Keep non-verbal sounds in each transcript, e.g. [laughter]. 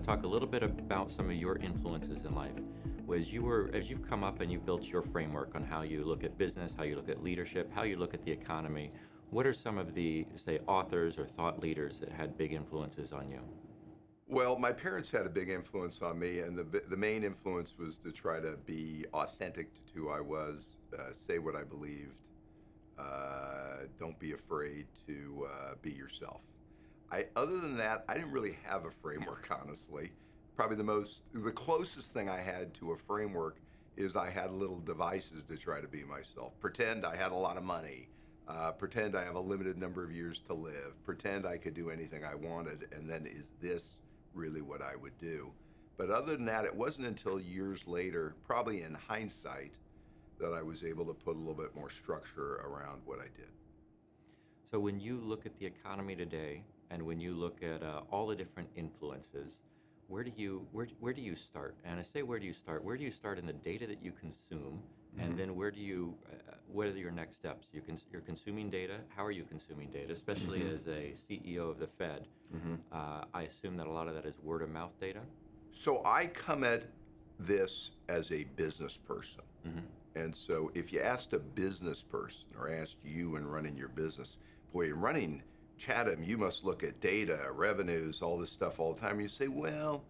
to talk a little bit about some of your influences in life. Was you were as you've come up and you built your framework on how you look at business, how you look at leadership, how you look at the economy. What are some of the say authors or thought leaders that had big influences on you? Well, my parents had a big influence on me, and the the main influence was to try to be authentic to who I was, uh, say what I believed, uh, don't be afraid to uh, be yourself. I, other than that, I didn't really have a framework, honestly. Probably the most, the closest thing I had to a framework is I had little devices to try to be myself. Pretend I had a lot of money. Uh, pretend I have a limited number of years to live. Pretend I could do anything I wanted. And then is this really what I would do. But other than that, it wasn't until years later, probably in hindsight, that I was able to put a little bit more structure around what I did. So when you look at the economy today, and when you look at uh, all the different influences, where do you where, where do you start? And I say where do you start? Where do you start in the data that you consume, mm-hmm. and then where do you uh, what are your next steps? You can you're consuming data. How are you consuming data? Especially mm-hmm. as a CEO of the Fed, mm-hmm. uh, I assume that a lot of that is word of mouth data. So I come at this as a business person. Mm-hmm. And so if you asked a business person or asked you in running your business, boy, in running Chatham, you must look at data, revenues, all this stuff all the time. You say, well,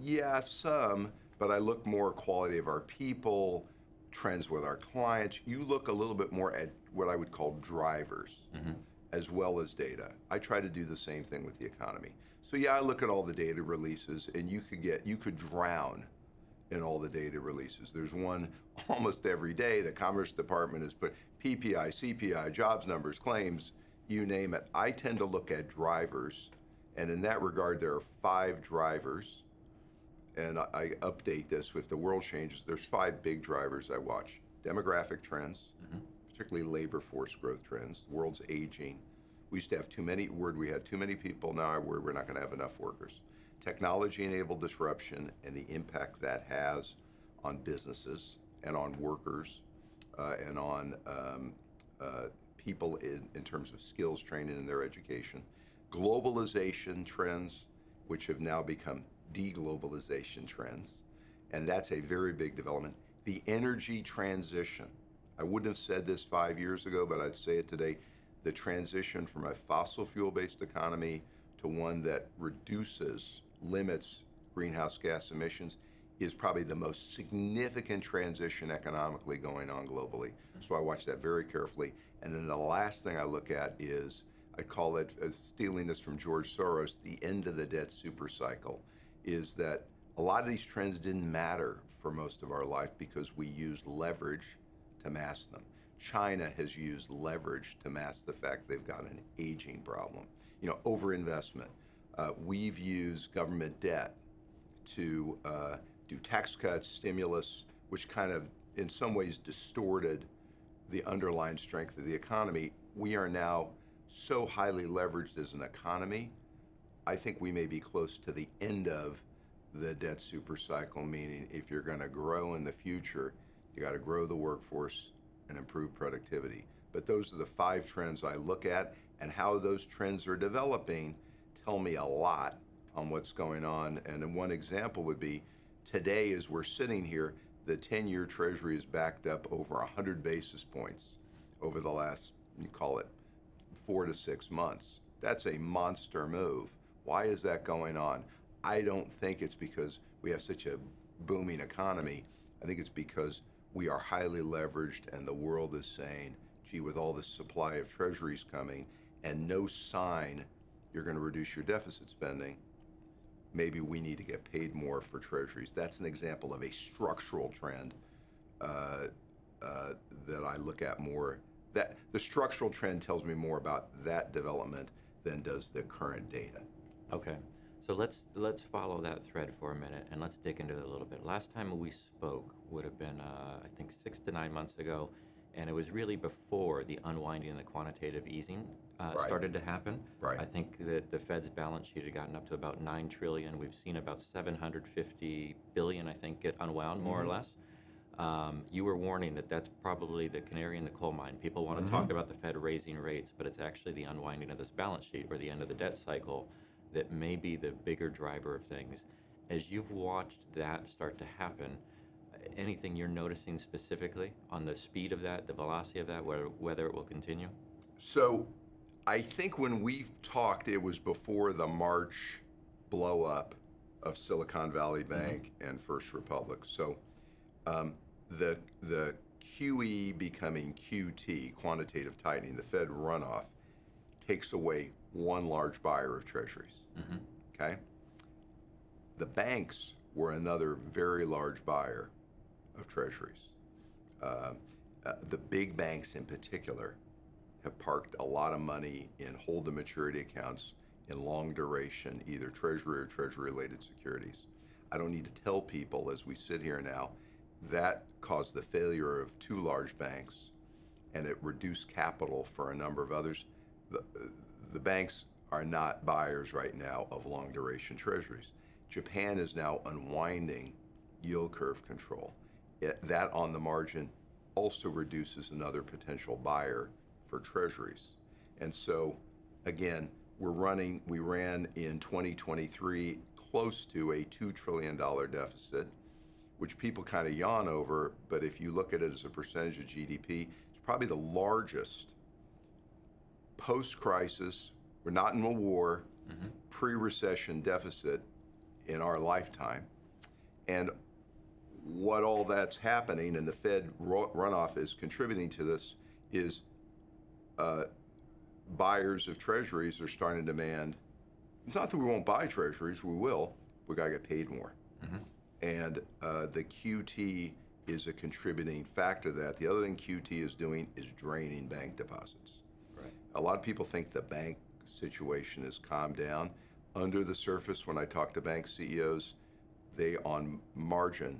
yeah, some, but I look more quality of our people, trends with our clients. You look a little bit more at what I would call drivers mm-hmm. as well as data. I try to do the same thing with the economy. So yeah, I look at all the data releases and you could get you could drown in all the data releases. There's one [laughs] almost every day. The Commerce Department has put PPI, CPI, jobs numbers, claims, you name it. I tend to look at drivers, and in that regard, there are five drivers. And I, I update this with the world changes. There's five big drivers I watch: demographic trends, mm-hmm. particularly labor force growth trends. The world's aging. We used to have too many. Word we had too many people. Now I word we're not going to have enough workers technology-enabled disruption and the impact that has on businesses and on workers uh, and on um, uh, people in, in terms of skills training and their education. Globalization trends, which have now become deglobalization trends, and that's a very big development. The energy transition. I wouldn't have said this five years ago, but I'd say it today. The transition from a fossil fuel based economy to one that reduces limits greenhouse gas emissions is probably the most significant transition economically going on globally. So I watch that very carefully. And then the last thing I look at is I call it, uh, stealing this from George Soros, the end of the debt super cycle, is that a lot of these trends didn't matter for most of our life because we used leverage to mask them. China has used leverage to mask the fact they've got an aging problem. You know, overinvestment uh, we've used government debt to uh, do tax cuts, stimulus, which kind of, in some ways, distorted the underlying strength of the economy. We are now so highly leveraged as an economy. I think we may be close to the end of the debt super cycle, meaning if you're going to grow in the future, you got to grow the workforce and improve productivity. But those are the five trends I look at, and how those trends are developing tell me a lot on what's going on. And one example would be today, as we're sitting here, the 10 year Treasury is backed up over 100 basis points over the last, you call it, four to six months. That's a monster move. Why is that going on? I don't think it's because we have such a booming economy. I think it's because we are highly leveraged and the world is saying, gee, with all this supply of treasuries coming and no sign you're going to reduce your deficit spending. Maybe we need to get paid more for treasuries. That's an example of a structural trend uh, uh, that I look at more. That the structural trend tells me more about that development than does the current data. Okay, so let's let's follow that thread for a minute and let's dig into it a little bit. Last time we spoke would have been uh, I think six to nine months ago, and it was really before the unwinding and the quantitative easing uh, right. started to happen. Right. I think that the Fed's balance sheet had gotten up to about nine trillion. We've seen about 750 billion, I think, get unwound more mm-hmm. or less. Um, you were warning that that's probably the canary in the coal mine. People want to mm-hmm. talk about the Fed raising rates, but it's actually the unwinding of this balance sheet or the end of the debt cycle that may be the bigger driver of things. As you've watched that start to happen, anything you're noticing specifically on the speed of that, the velocity of that, whether, whether it will continue? So I think when we talked, it was before the March blow up of Silicon Valley Bank mm-hmm. and First Republic. So um, the the QE becoming QT, quantitative tightening, the Fed runoff, takes away one large buyer of treasuries. Mm-hmm. Okay? The banks were another very large buyer of treasuries. Uh, uh, the big banks in particular have parked a lot of money in hold to maturity accounts in long duration, either treasury or treasury related securities. I don't need to tell people as we sit here now that caused the failure of two large banks and it reduced capital for a number of others. The, the banks are not buyers right now of long duration treasuries. Japan is now unwinding yield curve control. It, that on the margin also reduces another potential buyer for treasuries. And so, again, we're running, we ran in 2023 close to a $2 trillion deficit which people kind of yawn over, but if you look at it as a percentage of GDP, it's probably the largest post crisis, we're not in a war, mm-hmm. pre recession deficit in our lifetime. And what all that's happening, and the Fed runoff is contributing to this, is uh, buyers of treasuries are starting to demand. It's not that we won't buy treasuries, we will. We got to get paid more. Mm-hmm and uh, the QT is a contributing factor to that. The other thing QT is doing is draining bank deposits. Right. A lot of people think the bank situation has calmed down. Under the surface, when I talk to bank CEOs, they on margin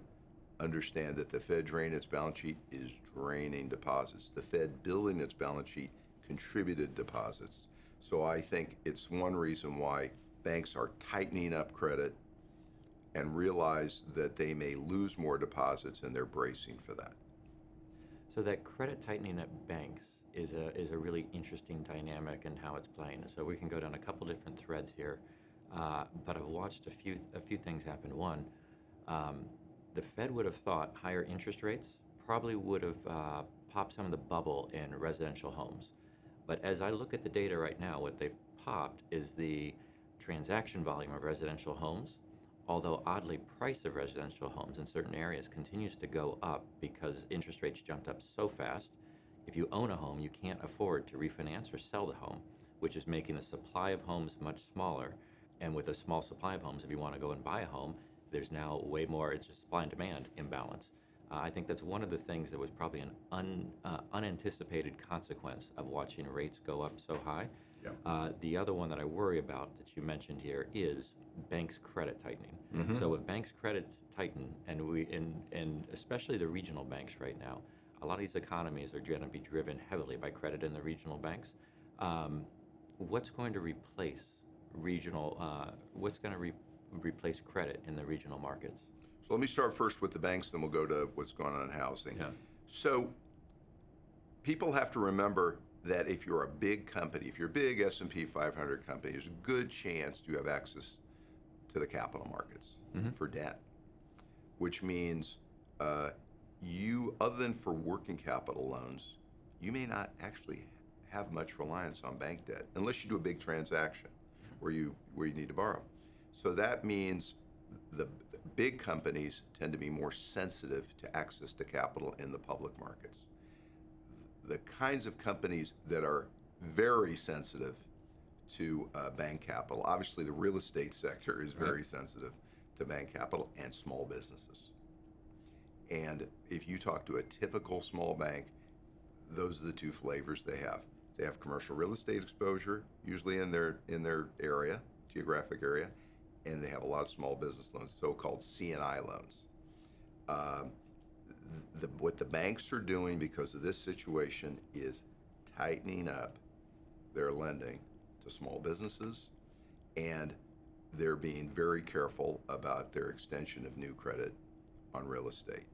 understand that the Fed draining its balance sheet is draining deposits. The Fed building its balance sheet contributed deposits. So I think it's one reason why banks are tightening up credit and realize that they may lose more deposits and they're bracing for that. So that credit tightening at banks is a is a really interesting dynamic and how it's playing. So we can go down a couple different threads here, uh, but I've watched a few a few things happen. One, um, the Fed would have thought higher interest rates probably would have uh, popped some of the bubble in residential homes, but as I look at the data right now, what they've popped is the transaction volume of residential homes although oddly, price of residential homes in certain areas continues to go up because interest rates jumped up so fast. If you own a home, you can't afford to refinance or sell the home, which is making the supply of homes much smaller. And with a small supply of homes, if you want to go and buy a home, there's now way more, it's just supply and demand imbalance. Uh, I think that's one of the things that was probably an un, uh, unanticipated consequence of watching rates go up so high. Yeah. Uh, the other one that I worry about that you mentioned here is banks' credit tightening. Mm-hmm. So if banks' credits tighten, and we and and especially the regional banks right now, a lot of these economies are going to be driven heavily by credit in the regional banks. Um, what's going to replace regional? Uh, what's going to re- replace credit in the regional markets? So let me start first with the banks, then we'll go to what's going on in housing. Yeah. So people have to remember that if you're a big company, if you're a big S&P 500 company, there's a good chance you have access to the capital markets mm-hmm. for debt, which means uh, you, other than for working capital loans, you may not actually have much reliance on bank debt unless you do a big transaction where you where you need to borrow. So that means the big companies tend to be more sensitive to access to capital in the public markets. The kinds of companies that are very sensitive to uh, bank capital. Obviously, the real estate sector is very right. sensitive to bank capital and small businesses. And if you talk to a typical small bank, those are the two flavors they have. They have commercial real estate exposure, usually in their in their area, geographic area, and they have a lot of small business loans, so-called C&I loans. Um, the, what the banks are doing because of this situation is tightening up their lending to small businesses, and they're being very careful about their extension of new credit on real estate.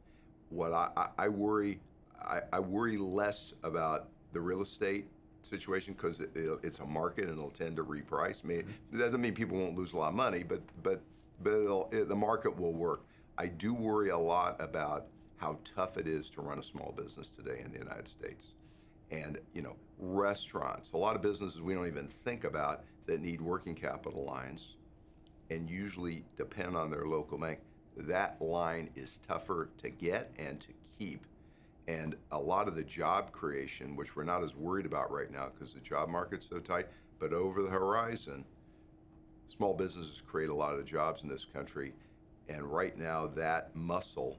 What I, I, I worry, I, I, worry less about the real estate situation because it, it, it's a market and it'll tend to reprice. I mean, mm-hmm. that doesn't mean people won't lose a lot of money, but but but it'll, it, the market will work. I do worry a lot about how tough it is to run a small business today in the United States. And, you know, restaurants, a lot of businesses we don't even think about that need working capital lines and usually depend on their local bank. That line is tougher to get and to keep. And a lot of the job creation, which we're not as worried about right now because the job market's so tight, but over the horizon, small businesses create a lot of jobs in this country. And right now, that muscle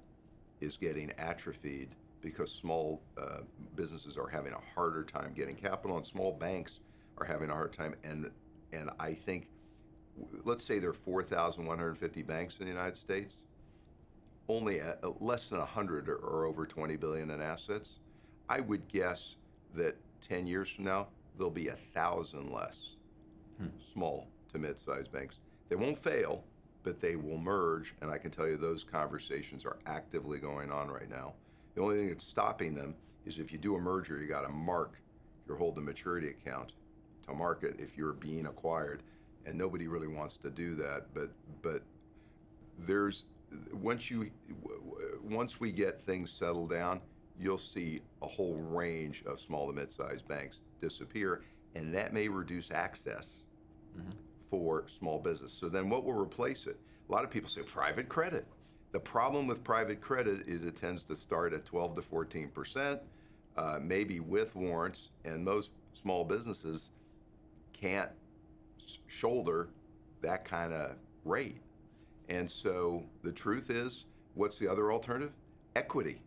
is getting atrophied because small uh, businesses are having a harder time getting capital, and small banks are having a hard time. And and I think, let's say there are 4,150 banks in the United States, only a, a less than 100 or, are over 20 billion in assets. I would guess that 10 years from now there'll be a thousand less hmm. small to mid-sized banks. They won't fail, but they will merge, and I can tell you those conversations are actively going on right now. The only thing that's stopping them is if you do a merger, you got to mark your hold to maturity account to market if you're being acquired, and nobody really wants to do that. But but there's once you once we get things settled down, you'll see a whole range of small to mid-sized banks disappear, and that may reduce access mm-hmm. for small business. So then, what will replace it? A lot of people say private credit. The problem with private credit is it tends to start at 12 to 14 percent, uh, maybe with warrants, and most small businesses can't shoulder that kind of rate. And so the truth is, what's the other alternative? Equity.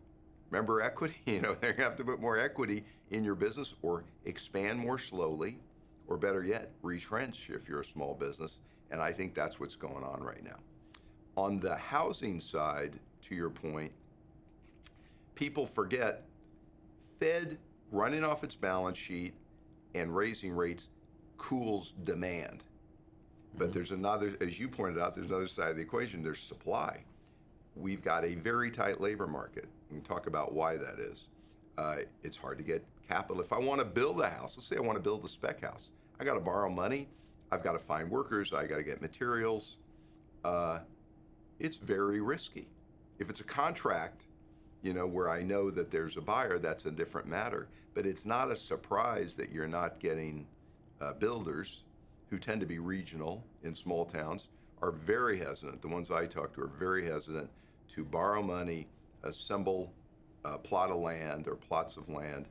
Remember [laughs] equity? You know, they have to put more equity in your business or expand more slowly, or better yet, retrench if you're a small business. And I think that's what's going on right now. On the housing side, to your point, people forget Fed running off its balance sheet and raising rates cools demand. But mm-hmm. there's another, as you pointed out, there's another side of the equation. There's supply. We've got a very tight labor market. We can talk about why that is. Uh, it's hard to get capital. If I want to build a house, let's say I want to build a spec house, I got to borrow money. I've got to find workers. I got to get materials. Uh, it's very risky. If it's a contract, you know, where I know that there's a buyer, that's a different matter. But it's not a surprise that you're not getting uh, builders who tend to be regional in small towns are very hesitant. The ones I talk to are very hesitant to borrow money, assemble a plot of land or plots of land,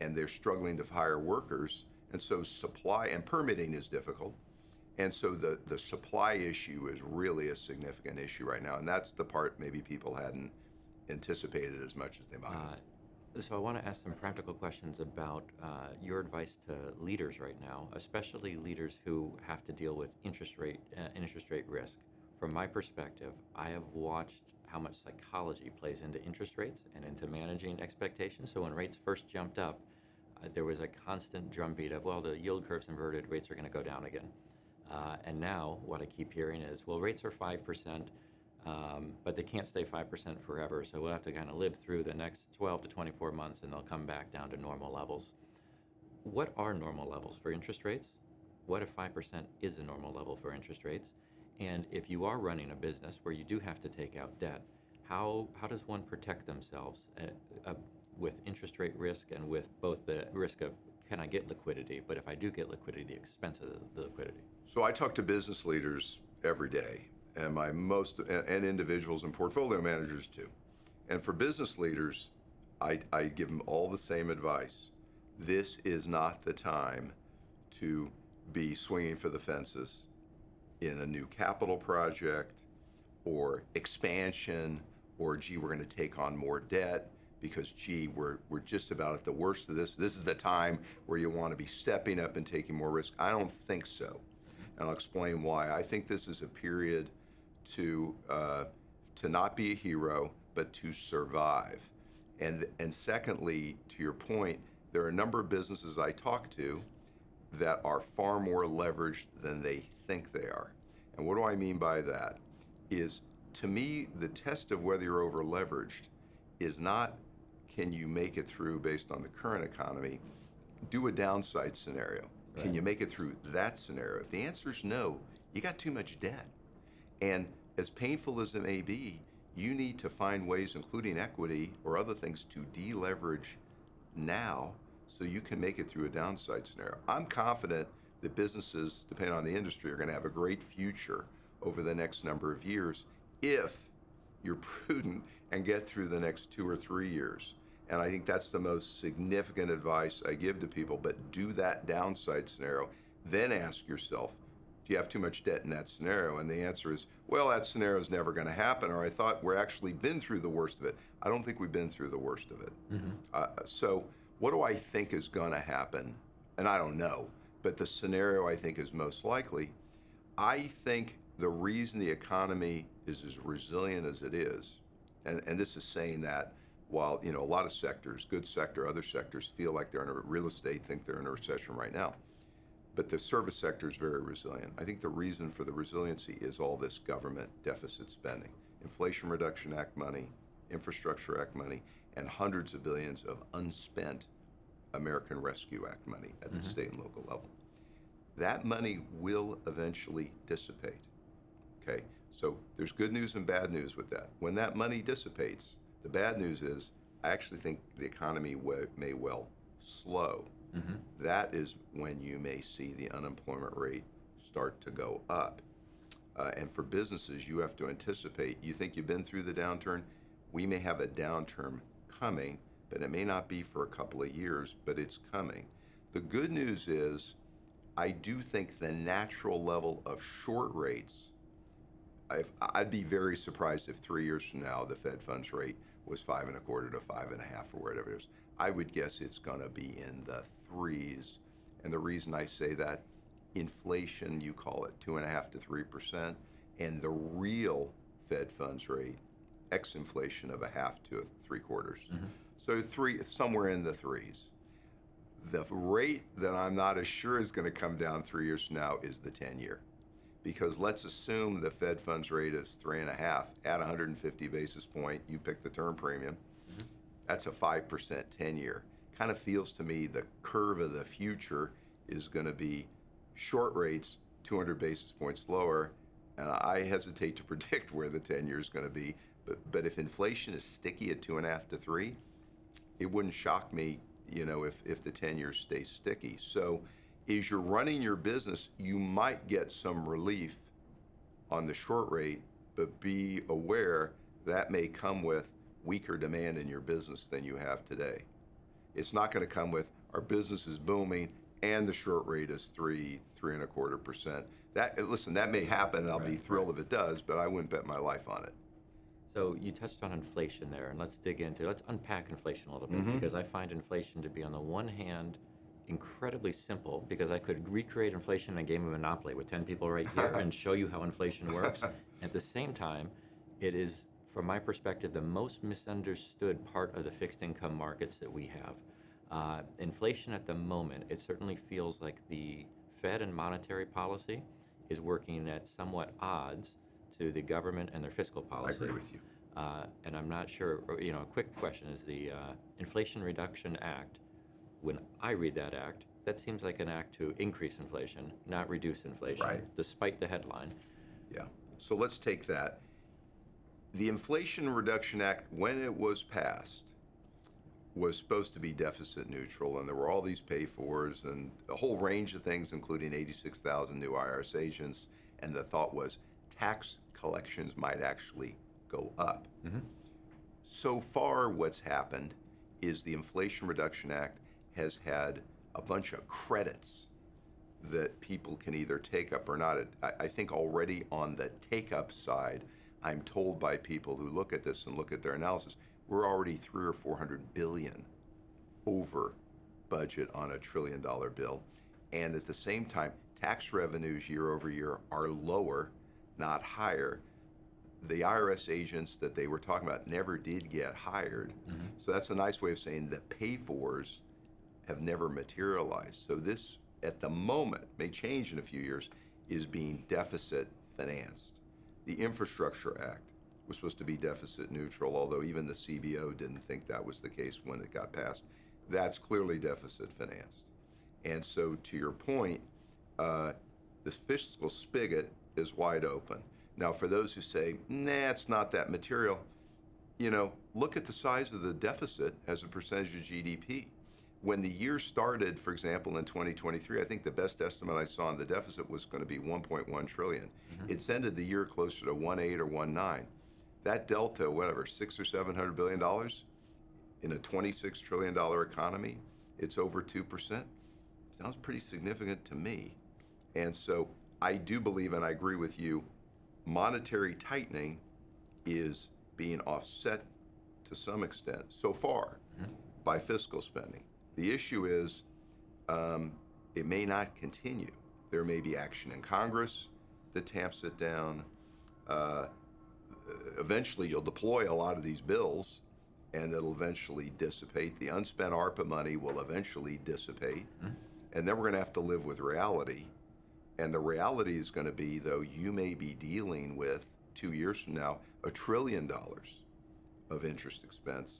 and they're struggling to hire workers. And so supply and permitting is difficult. And so the, the supply issue is really a significant issue right now. And that's the part maybe people hadn't anticipated as much as they might. Uh, so I want to ask some practical questions about uh, your advice to leaders right now, especially leaders who have to deal with interest rate uh, interest rate risk. From my perspective, I have watched how much psychology plays into interest rates and into managing expectations. So when rates first jumped up, uh, there was a constant drumbeat of, well, the yield curve's inverted, rates are going to go down again. Uh, and now what I keep hearing is, well, rates are five percent um, but they can't stay 5% forever, so we'll have to kind of live through the next 12 to 24 months and they'll come back down to normal levels. What are normal levels for interest rates? What if 5% is a normal level for interest rates? And if you are running a business where you do have to take out debt, how, how does one protect themselves uh, uh, with interest rate risk and with both the risk of can I get liquidity, but if I do get liquidity, the expense of the, the liquidity? So I talk to business leaders every day and my most and individuals and portfolio managers too. And for business leaders, I, I give them all the same advice. This is not the time to be swinging for the fences in a new capital project or expansion or gee we're going to take on more debt because gee we're, we're just about at the worst of this this is the time where you want to be stepping up and taking more risk i don't think so and i'll explain why i think this is a period to uh, to not be a hero, but to survive. And and secondly, to your point, there are a number of businesses I talk to that are far more leveraged than they think they are. And what do I mean by that? Is to me, the test of whether you're over leveraged is not can you make it through based on the current economy. Do a downside scenario. Right. Can you make it through that scenario? If the answer is no, you got too much debt. And as painful as it may be, you need to find ways, including equity or other things, to deleverage now so you can make it through a downside scenario. I'm confident that businesses, depending on the industry, are going to have a great future over the next number of years if you're [laughs] prudent and get through the next two or three years. And I think that's the most significant advice I give to people. But do that downside scenario, then ask yourself, do you have too much debt in that scenario? And the answer is, well, that scenario is never going to happen. Or I thought we're actually been through the worst of it. I don't think we've been through the worst of it. Mm-hmm. Uh, so, what do I think is going to happen? And I don't know, but the scenario I think is most likely. I think the reason the economy is as resilient as it is, and, and this is saying that while you know a lot of sectors, good sector, other sectors feel like they're in a real estate, think they're in a recession right now but the service sector is very resilient. I think the reason for the resiliency is all this government deficit spending, Inflation Reduction Act money, Infrastructure Act money, and hundreds of billions of unspent American Rescue Act money at the mm-hmm. state and local level. That money will eventually dissipate. Okay, so there's good news and bad news with that. When that money dissipates, the bad news is I actually think the economy may well slow mm-hmm. that is when you may see the unemployment rate start to go up. Uh, and for businesses, you have to anticipate. You think you've been through the downturn? We may have a downturn coming, but it may not be for a couple of years, but it's coming. The good news is, I do think the natural level of short rates. i would be very surprised if three years from now the Fed funds rate was five and a quarter to five and a half or whatever it is. I would guess it's going to be in the threes. And the reason I say that, inflation, you call it two and a half to three percent, and the real Fed funds rate, ex inflation of a half to a three quarters. Mm-hmm. So three, somewhere in the threes. The rate that I'm not as sure is going to come down three years from now is the 10 year. Because let's assume the Fed funds rate is three and a half at 150 basis point, you pick the term premium, mm-hmm. that's a 5% 10 year kind of feels to me the curve of the future is going to be short rates 200 basis points lower. And I hesitate to [laughs] predict where the 10 year is going to be. But, but if inflation is sticky at two and a half to three, it wouldn't shock me, you know, if, if the 10 years stays sticky. So as you're running your business, you might get some relief on the short rate, but be aware that may come with weaker demand in your business than you have today. It's not going to come with our business is booming and the short rate is three, three and a quarter percent. That listen, that may happen, and I'll right, be thrilled right. if it does, but I wouldn't bet my life on it. So you touched on inflation there, and let's dig into let's unpack inflation a little bit mm-hmm. because I find inflation to be on the one hand incredibly simple because I could recreate inflation in a game of Monopoly with 10 people right here [laughs] and show you how inflation works. [laughs] At the same time, it is from my perspective, the most misunderstood part of the fixed income markets that we have. Uh, inflation at the moment, it certainly feels like the Fed and monetary policy is working at somewhat odds to the government and their fiscal policy. I agree with you. Uh, and I'm not sure, you know, a quick question is the uh, Inflation Reduction Act, when I read that act, that seems like an act to increase inflation, not reduce inflation, right. despite the headline. Yeah. So let's take that the Inflation Reduction Act, when it was passed, was supposed to be deficit neutral, and there were all these pay fors and a whole range of things, including 86,000 new IRS agents. And the thought was tax collections might actually go up. Mm-hmm. So far, what's happened is the Inflation Reduction Act has had a bunch of credits that people can either take up or not. I, I think already on the take up side, I'm told by people who look at this and look at their analysis, we're already three or four hundred billion over budget on a trillion dollar bill. And at the same time, tax revenues year over year are lower, not higher. The IRS agents that they were talking about never did get hired. Mm-hmm. So that's a nice way of saying the pay fors have never materialized. So this, at the moment, may change in a few years, is being deficit financed. The Infrastructure Act was supposed to be deficit neutral, although even the CBO didn't think that was the case when it got passed. That's clearly deficit financed. And so, to your point, uh, this fiscal spigot is wide open. Now, for those who say, nah, it's not that material, you know, look at the size of the deficit as a percentage of GDP. When the year started, for example, in 2023, I think the best estimate I saw on the deficit was going to be 1.1 trillion. Mm-hmm. It's ended the year closer to 1.8 or 1.9. That delta, whatever, six or 700 billion dollars in a 26 trillion dollar economy, it's over 2%. Sounds pretty significant to me. And so I do believe, and I agree with you, monetary tightening is being offset to some extent so far mm-hmm. by fiscal spending. The issue is um, it may not continue. There may be action in Congress that tamps it down. Uh, eventually, you'll deploy a lot of these bills and it'll eventually dissipate. The unspent ARPA money will eventually dissipate. And then we're going to have to live with reality. And the reality is going to be, though, you may be dealing with two years from now a trillion dollars of interest expense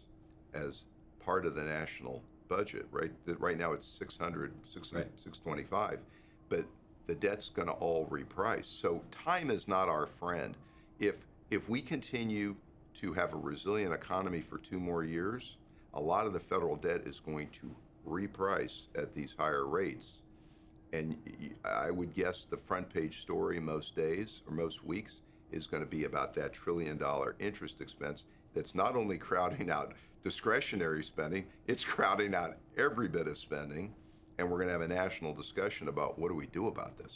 as part of the national budget, right? That right now it's 600, 600 Right. 625, but the debt's going to all reprice. So time is not our friend. If if we continue to have a resilient economy for two more years, a lot of the federal debt is going to reprice at these higher rates. And I would guess the front page story most days or most weeks is going to be about that trillion dollar interest expense that's not only crowding out discretionary spending, it's crowding out every bit of spending. And we're going to have a national discussion about what do we do about this.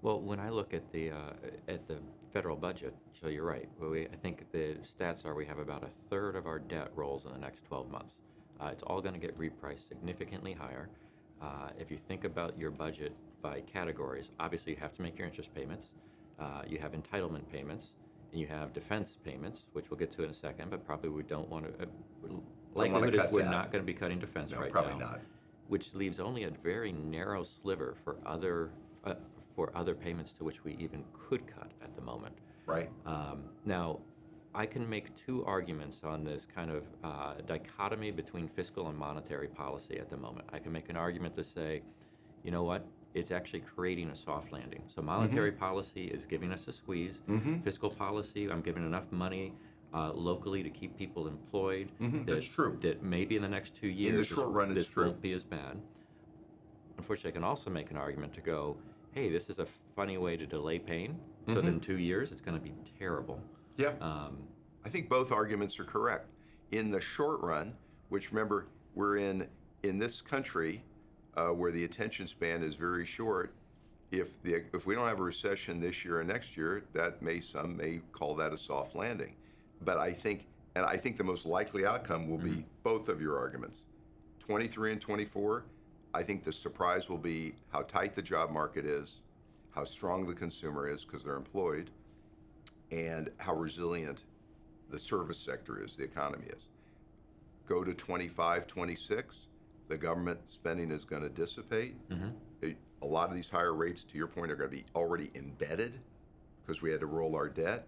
Well, when I look at the uh, at the federal budget, so you're right. We, I think the stats are we have about a third of our debt rolls in the next 12 months. Uh, it's all going to get repriced significantly higher. Uh, if you think about your budget by categories, obviously you have to make your interest payments. Uh, you have entitlement payments, and you have defense payments, which we'll get to in a second. But probably we don't want to. Uh, likelihood is we're that. not going to be cutting defense No, right probably now not. which leaves only a very narrow sliver for other uh, for other payments to which we even could cut at the moment. Right? Um, now, I can make two arguments on this kind of uh, dichotomy between fiscal and monetary policy at the moment. I can make an argument to say, you know what, it's actually creating a soft landing. So monetary policy is giving us a squeeze. Mhm. Fiscal policy, I'm giving enough money. Uh, locally to keep people employed. Mhm, that, that's true. That maybe in the next two years, in the this- short run, it's true. won't be as bad. Unfortunately, I can also make an argument to go, hey, this is a funny way to delay pain. So Mm-hmm. then two years, it's going to be terrible. Yeah. Um, I think both arguments are correct. In the short run, which remember we're in in this country uh, where the attention span is very short. If the if we don't have a recession this year or next year, that may some may call that a soft landing. But I think and I think the most likely outcome will be both of your arguments. 23 and 24, I think the surprise will be how tight the job market is, how strong the consumer is because they're employed, and how resilient the service sector is, the economy is. Go to 25, 26, the government spending is going to dissipate. mhm. It- a lot of these higher rates, to your point, are going to be already embedded because we had to roll our debt.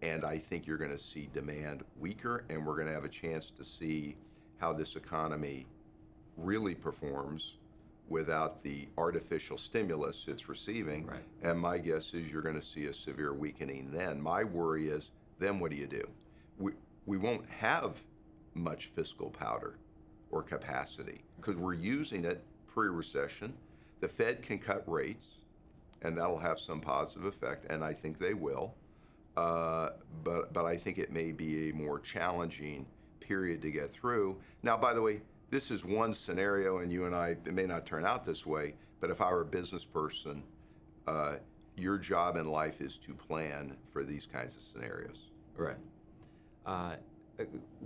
And I think you're going to see demand weaker, and we're going to have a chance to see how this economy really performs without the artificial stimulus it's receiving. Right. And my guess is you're going to see a severe weakening then. My worry is then what do you do? We, we won't have much fiscal powder or capacity because we're using it pre recession. The Fed can cut rates, and that'll have some positive effect, and I think they will. Uh, but, but I think it may be a more challenging period to get through. Now, by the way, this is one scenario, and you and I, it may not turn out this way, but if I were a business person, uh, your job in life is to plan for these kinds of scenarios. Right. Uh,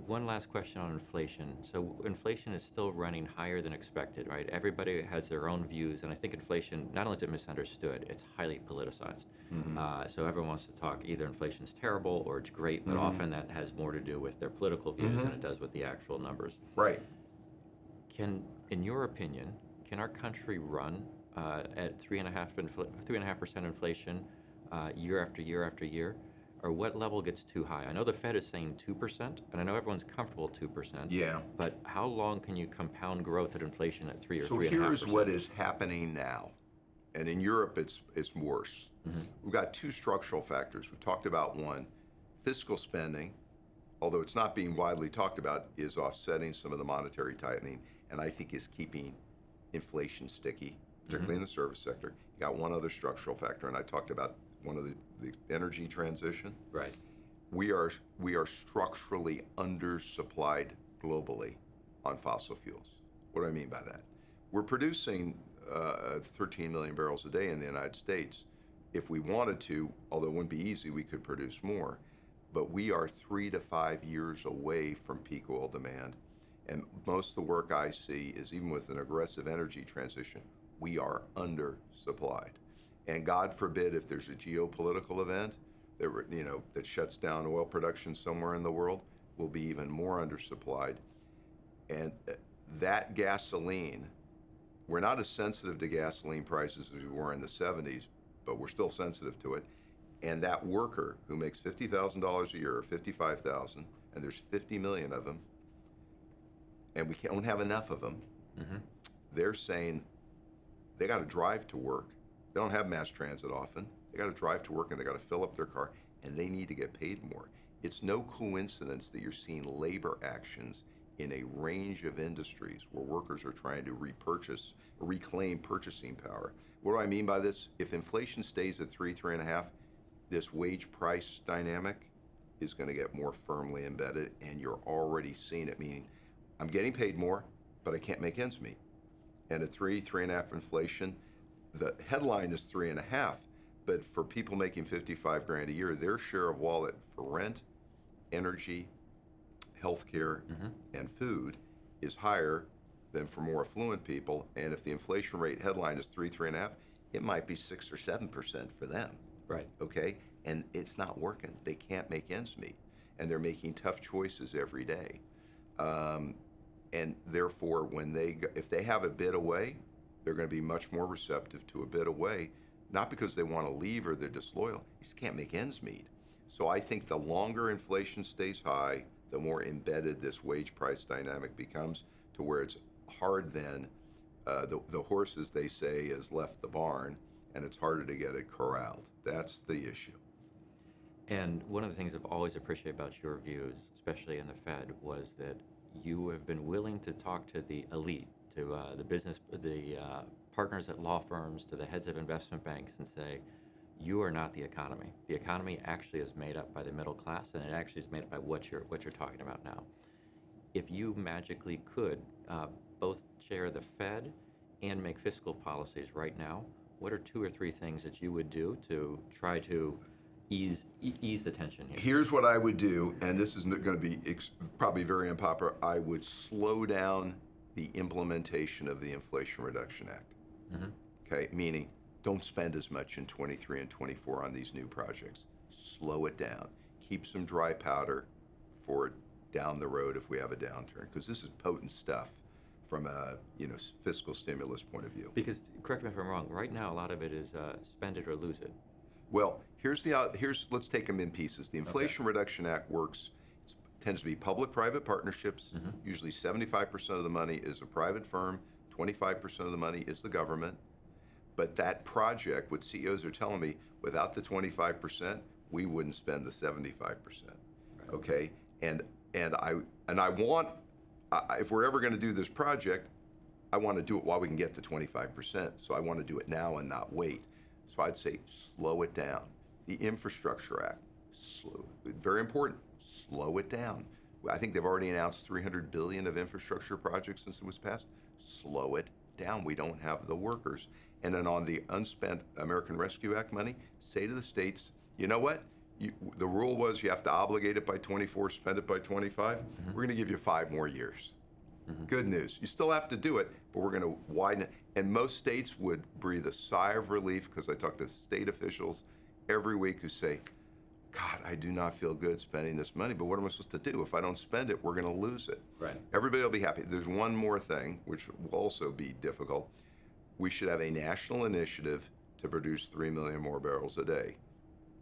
one last question on inflation. So inflation is still running higher than expected, right? Everybody has their own views, and I think inflation not only is it misunderstood, it's highly politicized. Uh, so everyone wants to talk either inflation's terrible or it's great, but often that has more to do with their political views than it does with the actual numbers. Right. Can, in your opinion, can our country run uh, at three and a half three and a half percent inflation uh, year after year after year, or what level gets too high? I know the Fed is saying two percent, and I know everyone's comfortable two percent. Yeah. But how long can you compound growth at inflation at three or So three and a half here's what is happening now. and in Europe it's it's worse. Mm-hmm. We've got two structural factors. We've talked about one, fiscal spending, although it's not being widely talked about, is offsetting some of the monetary tightening, and I think is keeping inflation sticky, particularly mm-hmm. in the service sector. You got one other structural factor, and I talked about one of the, the energy transition. Right. We are we are structurally undersupplied globally on fossil fuels. What do I mean by that? We're producing uh, 13 million barrels a day in the United States. If we wanted to, although it wouldn't be easy, we could produce more. But we are three to five years away from peak oil demand. And most of the work I see is even with an aggressive energy transition, we are undersupplied. And God forbid if there's a geopolitical event that you know that shuts down oil production somewhere in the world, we'll be even more undersupplied. And uh, that gasoline, we're not as sensitive to gasoline prices as we were in the 70s, but we're still sensitive to it. And that worker who makes $50,000 a year or 55,000, and there's 50 million of them, and we don't have enough of them, they're saying they got to drive to work. They don't have mass transit often. They got to drive to work and they got to fill up their car, and they need to get paid more. It's no coincidence that you're seeing labor actions in a range of industries where workers are trying to repurchase, reclaim purchasing power. What do I mean by this? If inflation stays at three, three and a half, this wage price dynamic is going to get more firmly embedded, and you're already seeing it. Meaning, I'm getting paid more, but I can't make ends meet. And at three, three and a half inflation, the headline is three and a half, but for people making 55 grand a year, their share of wallet for rent, energy, healthcare, and food is higher than for more affluent people. And if the inflation rate headline is three, three and a half, it might be six or seven percent for them. Right. Okay, and it's not working. They can't make ends meet, and they're making tough choices every day. Um, and therefore, when they go, if they have a bid away, they're going to be much more receptive to a bid away, not because they want to leave or they're disloyal. They just can't make ends meet. So I think the longer inflation stays high, the more embedded this wage price dynamic becomes to where it's hard then. Uh, the, the horse, as they say, has left the barn, and it's harder to get it corralled. That's the issue. And one of the things I've always appreciated about your views, especially in the Fed, was that you have been willing to talk to the elite, to uh, the business, the uh, partners at law firms, to the heads of investment banks, and say, you are not the economy. The economy actually is made up by the middle class, and it actually is made up by what you're what you're talking about now. If you magically could uh, both chair the Fed and make fiscal policies right now, what are two or three things that you would do to try to ease ease the tension here? Here's what I would do, and this is going to be probably very unpopular. I would slow down the implementation of the Inflation Reduction Act. Okay, meaning don't spend as much in 23 and 24 on these new projects. Slow it down. Keep some dry powder for down the road if we have a downturn, because this is potent stuff from a you know fiscal stimulus point of view. Because correct me if I'm wrong. Right now, a lot of it is uh, spend it or lose it. Well, here's the out- here's let's take them in pieces. The Inflation Reduction Act works tends to be public-private partnerships. Mm-hmm. Usually, 75% of the money is a private firm, 25% of the money is the government. But that project, what CEOs are telling me, without the 25%, we wouldn't spend the 75%. Okay, and and I and I want I, if we're ever going to do this project, I want to do it while we can get to 25%. So I want to do it now and not wait. So I'd say slow it down. The Infrastructure Act, slow, very important. Slow it down. I think they've already announced 300 billion of infrastructure projects since it was passed. Slow it down. We don't have the workers. And then on the unspent American Rescue Act money, say to the states, you know what? You, the rule was you have to obligate it by 24, spend it by 25. Mm-hmm. We're going to give you five more years. Mm-hmm. Good news. You still have to do it, but we're going to widen it. And most states would breathe a sigh of relief because I talk to state officials every week who say, God, I do not feel good spending this money, but what am I supposed to do? If I don't spend it, we're going to lose it. Right. Everybody will be happy. There's one more thing, which will also be difficult. We should have a national initiative to produce 3 million more barrels a day.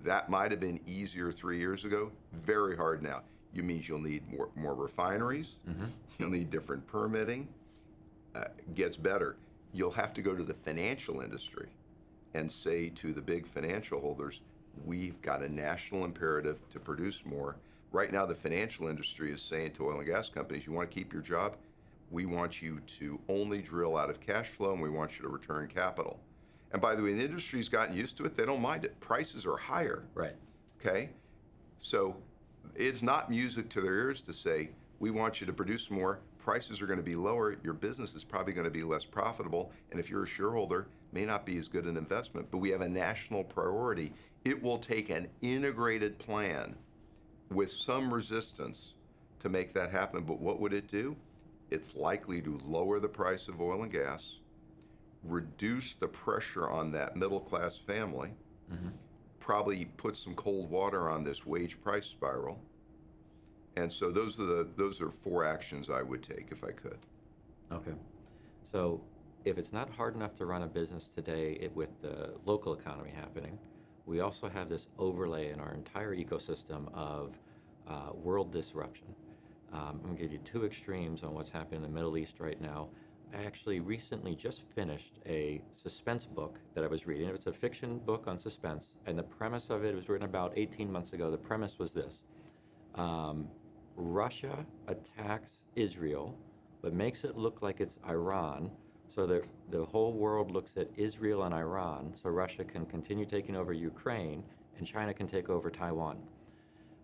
That might have been easier three years ago, very hard now. You means you'll need more, more refineries, you'll need different permitting. Uh, gets better. You'll have to go to the financial industry and say to the big financial holders, we've got a national imperative to produce more. Right now, the financial industry is saying to oil and gas companies, you want to keep your job? We want you to only drill out of cash flow and we want you to return capital. And by the way, the industry's gotten used to it. They don't mind it. Prices are higher. Right. Okay? So it's not music to their ears to say, we want you to produce more. Prices are going to be lower. Your business is probably going to be less profitable. And if you're a shareholder, may not be as good an investment. But we have a national priority. It will take an integrated plan with some resistance to make that happen. But what would it do? It's likely to lower the price of oil and gas, reduce the pressure on that middle class family, mm-hmm. probably put some cold water on this wage price spiral. And so those are the those are four actions I would take if I could. Okay. So if it's not hard enough to run a business today it, with the local economy happening, we also have this overlay in our entire ecosystem of uh, world disruption. Um, I'm going to give you two extremes on what's happening in the Middle East right now. I actually recently just finished a suspense book that I was reading. It's a fiction book on suspense, and the premise of it was written about 18 months ago. The premise was this um, Russia attacks Israel, but makes it look like it's Iran. So the, the whole world looks at Israel and Iran, so Russia can continue taking over Ukraine, and China can take over Taiwan.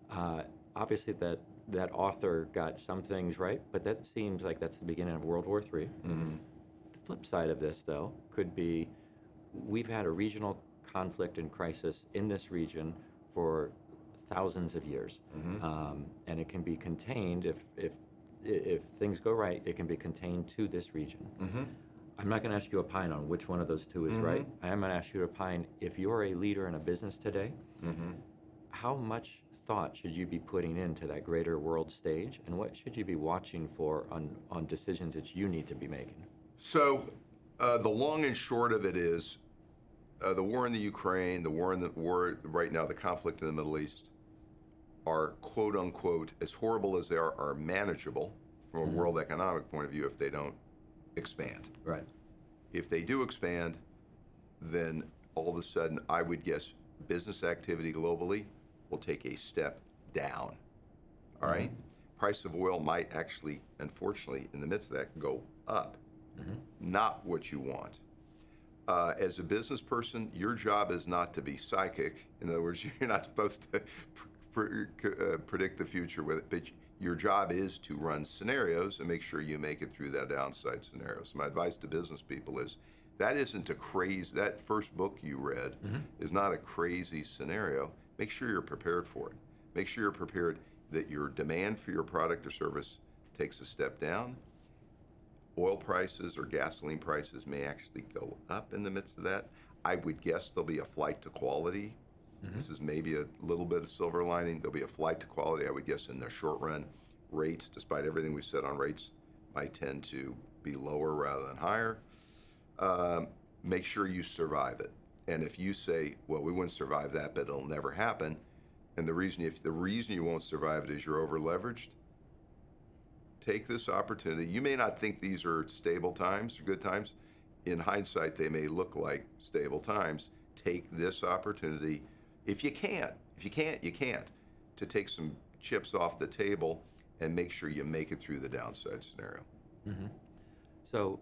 Uh, obviously, that that author got some things right, but that seems like that's the beginning of World War III. Mm-hmm. The flip side of this, though, could be we've had a regional conflict and crisis in this region for thousands of years, mm-hmm. um, and it can be contained if if if things go right, it can be contained to this region. Mm-hmm. I'm not going to ask you a opine on which one of those two is mm-hmm. right. I am going to ask you to opine if you're a leader in a business today, mm-hmm. how much thought should you be putting into that greater world stage, and what should you be watching for on, on decisions that you need to be making? So, uh, the long and short of it is uh, the war in the Ukraine, the war in the war right now, the conflict in the Middle East are quote unquote, as horrible as they are, are manageable from a mm-hmm. world economic point of view if they don't expand. Right. If they do expand, then all of a sudden, I would guess business activity globally will take a step down. All right? mm-hmm. Price of oil might actually, unfortunately, in the midst of that, go up. Mm-hmm. Not what you want. Uh, as a business person, your job is not to be psychic. In other words, [laughs] you're not supposed to [laughs] pr- uh, predict the future with it, but your job is to run scenarios and make sure you make it through that downside scenario. So my advice to business people is that isn't a crazy. That first book you read mm-hmm. is not a crazy scenario make sure you're prepared for it. Make sure you're prepared that your demand for your product or service takes a step down. Oil prices or gasoline prices may actually go up in the midst of that. I would guess there'll be a flight to quality. Mm-hmm. This is maybe a little bit of silver lining. There'll be a flight to quality, I would guess, in the short run. Rates, despite everything we've said on rates, might tend to be lower rather than higher. Um, make sure you survive it. And if you say, well, we wouldn't survive that, but it'll never happen, and the reason if the reason you won't survive it is you're over leveraged, take this opportunity. You may not think these are stable times, good times. In hindsight, they may look like stable times. Take this opportunity, if you can't. If you can't, you can't. To take some chips off the table and make sure you make it through the downside scenario. Mm-hmm. So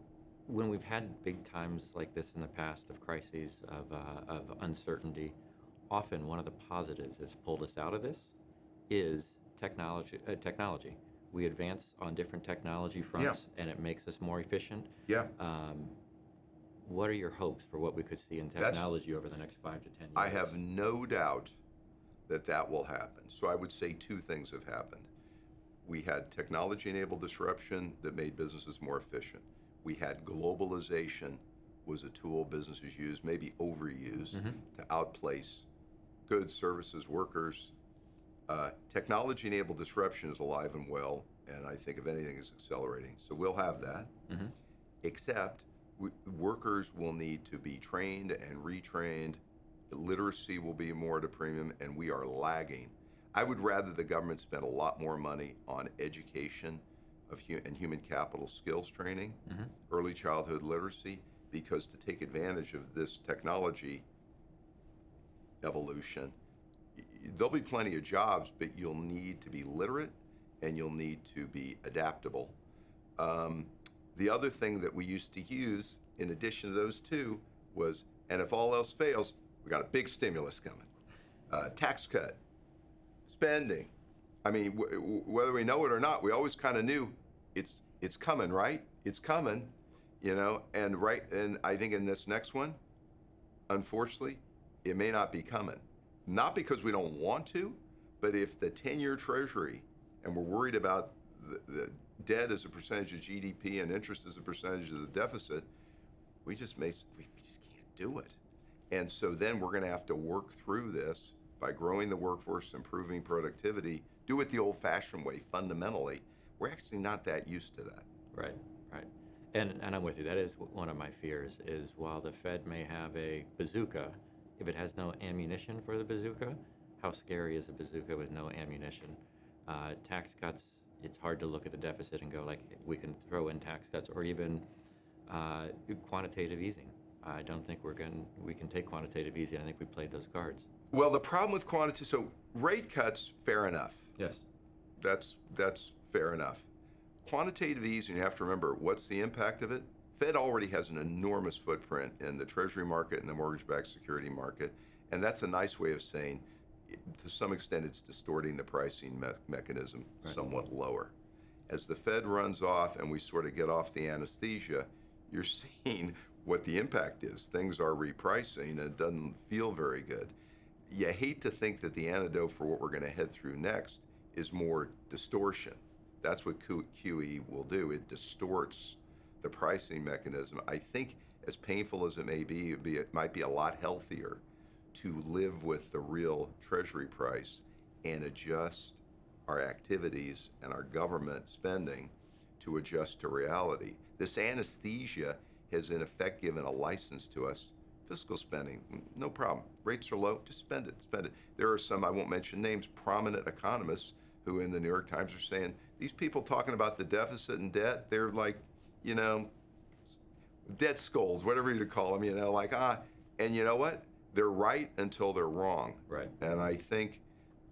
when we've had big times like this in the past of crises, of, uh, of uncertainty, often one of the positives that's pulled us out of this is technology. Uh, technology. We advance on different technology fronts, yeah. and it makes us more efficient. Yeah. Um, what are your hopes for what we could see in technology That's, over the next five to ten years? I have no doubt that that will happen. So I would say two things have happened. We had technology-enabled disruption that made businesses more efficient we had globalization was a tool businesses use, maybe overused, mm-hmm. to outplace goods, services, workers. Uh, technology enabled disruption is alive and well, and I think, if anything, is accelerating. So we'll have that. Mm-hmm. Except workers will need to be trained and retrained. Literacy will be more at a premium, and we are lagging. I would rather the government spend a lot more money on education of hu- and human capital skills training, mm-hmm. early childhood literacy, because to take advantage of this technology evolution, there'll be plenty of jobs, but you'll need to be literate and you'll need to be adaptable. Um, the other thing that we used to use, in addition to those two, was, and if all else fails, we got a big stimulus coming, uh, tax cut, spending. I mean, whether we know it or not, we always kind of knew it's it's coming, right? It's coming, you know. And right, and I think in this next one, unfortunately, it may not be coming. Not because we don't want to, but if the 10-year Treasury, and we're worried about the, the debt as a percentage of GDP and interest as a percentage of the deficit, we just may we just can't do it. And so then we're going to have to work through this by growing the workforce, improving productivity, do it the old-fashioned way, fundamentally. We're actually not that used to that. Right, right. And, and I'm with you. That is one of my fears is while the Fed may have a bazooka, if it has no ammunition for the bazooka, how scary is a bazooka with no ammunition? Uh, tax cuts, it's hard to look at the deficit and go like, we can throw in tax cuts or even uh, quantitative easing. I don't think we're going, we can take quantitative easing. I think we played those cards. Well, the problem with quantity, so rate cuts, fair enough. Yes. That's that's fair enough. Quantitative easing, you have to remember what's the impact of it. Fed already has an enormous footprint in the Treasury market and the mortgage-backed security market, and that's a nice way of saying, to some extent, it's distorting the pricing me- mechanism Right. somewhat lower. As the Fed runs off and we sort of get off the anesthesia, you're [laughs] seeing what the impact is. Things are repricing, and it doesn't feel very good. You hate to think that the antidote for what we're going to head through next is more distortion. That's what Q- QE will do. It distorts the pricing mechanism. I think, as painful as it may be, it'd be, it might be a lot healthier to live with the real Treasury price and adjust our activities and our government spending to adjust to reality. This anesthesia has, in effect, given a license to us. Fiscal spending, no problem. Rates are low, just spend it, spend it. There are some, I won't mention names, prominent economists who in the New York Times are saying these people talking about the deficit and debt, they're like, you know, dead skulls, whatever you call them, you know, like, ah, and you know what? They're right until they're wrong. Right. And I think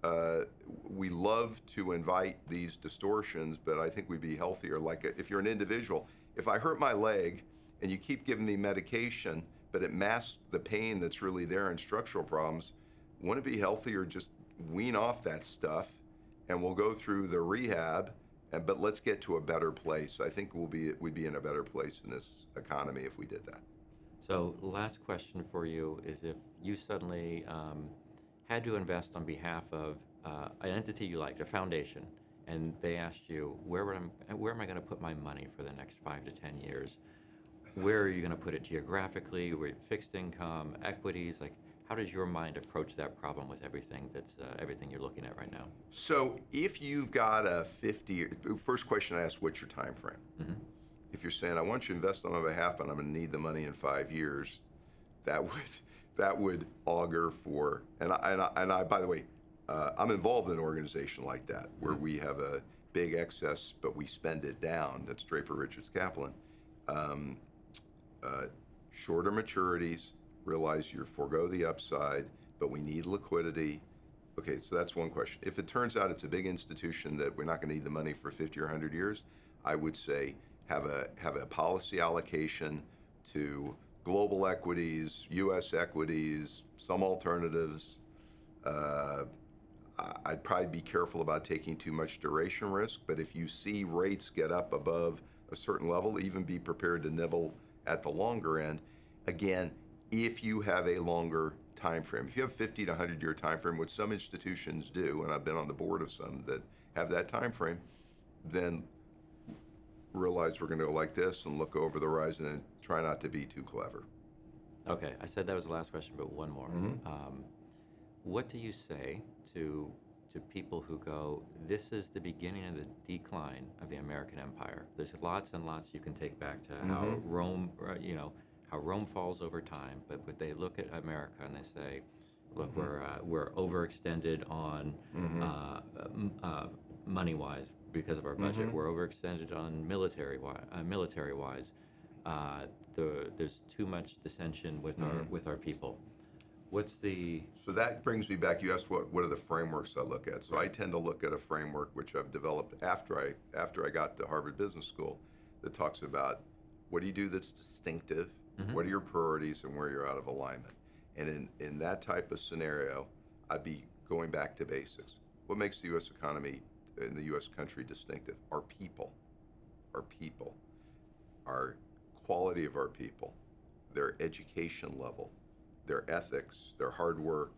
uh, we love to invite these distortions, but I think we'd be healthier. Like if you're an individual, if I hurt my leg and you keep giving me medication, but it masks the pain that's really there and structural problems, wouldn't it be healthier just wean off that stuff and we'll go through the rehab and but let's get to a better place. I think we'll be we'd be in a better place in this economy if we did that. So, last question for you is if you suddenly um, had to invest on behalf of uh, an entity you liked, a foundation, and they asked you, where, would I, where am I going to put my money for the next five to 10 years? Where are you going to put it geographically? Where fixed income, equities? Like, how does your mind approach that problem with everything that's uh, everything you're looking at right now? So if you've got a 50, first question I ask, what's your time frame? Mhm. If you're saying I want you to invest on my behalf, and I'm going to need the money in five years, that would that would augur for. And I, and I, and I by the way, uh, I'm involved in an organization like that where we have a big excess, but we spend it down. That's Draper Richards Kaplan. Um, uh, shorter maturities. Realize you forego the upside, but we need liquidity. Okay, so that's one question. If it turns out it's a big institution that we're not going to need the money for 50 or 100 years, I would say have a have a policy allocation to global equities, U.S. equities, some alternatives. Uh, I'd probably be careful about taking too much duration risk, but if you see rates get up above a certain level, even be prepared to nibble at the longer end. Again, if you have a longer time frame, if you have 50 to 100 year time frame, which some institutions do, and I've been on the board of some that have that time frame, then realize we're going to go like this and look over the horizon and try not to be too clever. Okay, I said that was the last question, but one more. Mhm. Um, what do you say to to people who go, "This is the beginning of the decline of the American empire"? There's lots and lots you can take back to how Mhm. Rome, uh, you know, how Rome falls over time. But but they look at America and they say, "Look, Mhm. we're uh, we're overextended on Mhm. uh, m- uh, money-wise because of our budget. Mhm. We're overextended on military wi- uh, military-wise. Uh, the there's too much dissension with our Mhm. with our people. What's the So that brings me back. You asked what what are the frameworks I look at. So I tend to look at a framework which I've developed after I after I got to Harvard Business School that talks about what do you do that's distinctive, Mhm. what are your priorities, and where you're out of alignment. And in in that type of scenario, I'd be going back to basics. What makes the U.S. economy and the U.S. country distinctive? Our people, our people, our quality of our people, their education level, their ethics, their hard work,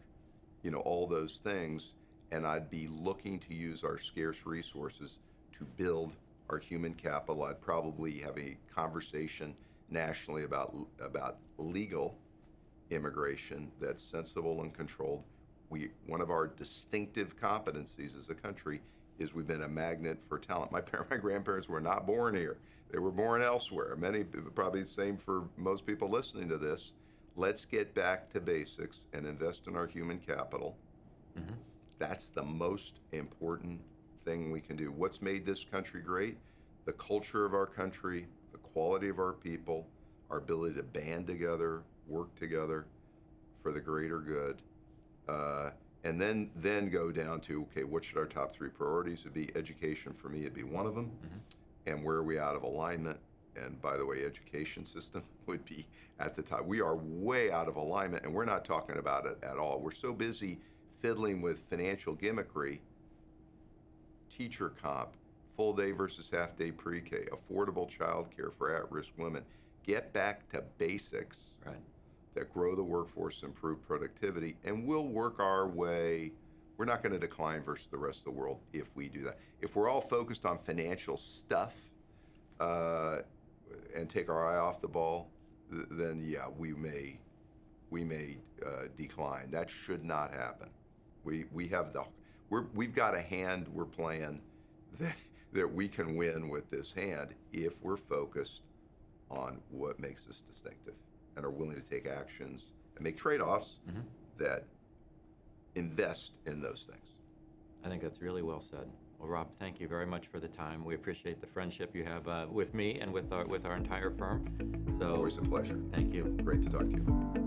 you know, all those things. And I'd be looking to use our scarce resources to build our human capital. I'd probably have a conversation nationally about about legal immigration that's sensible and controlled. We one of our distinctive competencies as a country is we've been a magnet for talent. My [laughs] parents, my grandparents were not born here; they were born elsewhere. Many probably the same for most people listening to this. Let's get back to basics and invest in our human capital. Mhm. That's the most important thing we can do. What's made this country great? The culture of our country, the quality of our people, our ability to band together, work together for the greater good. Uh, and then then go down to okay, what should our top three priorities It'd be? Education for me, it'd be one of them. Mhm. And where are we out of alignment? And by the way, education system [laughs] would be at the top. We are way out of alignment, and we're not talking about it at all. We're so busy fiddling with financial gimmickry, teacher comp, full day versus half day pre K, affordable childcare for at risk women. Get back to basics right? That grow the workforce, improve productivity, and we'll work our way. We're not going to decline versus the rest of the world if we do that. If we're all focused on financial stuff uh, and take our eye off the ball, th- then yeah, we may we may uh, decline. That should not happen. We we have the we're we've got a hand we're playing [laughs] that that we can win with this hand if we're focused on what makes us distinctive and are willing to take actions and make trade-offs Mhm. that invest in those things. I think that's really well said. Well, Rob, thank you very much for the time. We appreciate the friendship you have uh, with me and with our with our entire firm. So Always a pleasure. thank you. Great to talk to you.